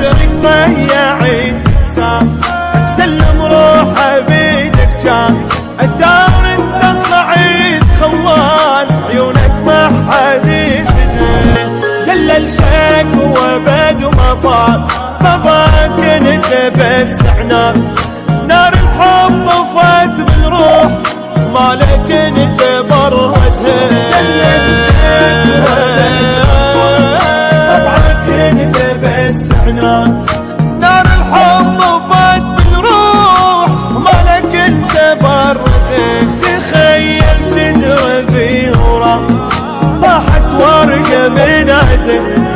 عشرك ضيعت سام سلم روحه بيدك كان الدار انت طلعت خوان عيونك ما حد يسدل دللتك وبد وما فات انت بس حبنا نار الحب طفت بالروح مالك انت برقي تخيل شجرة ذي ورا طاحت ورقة من عدك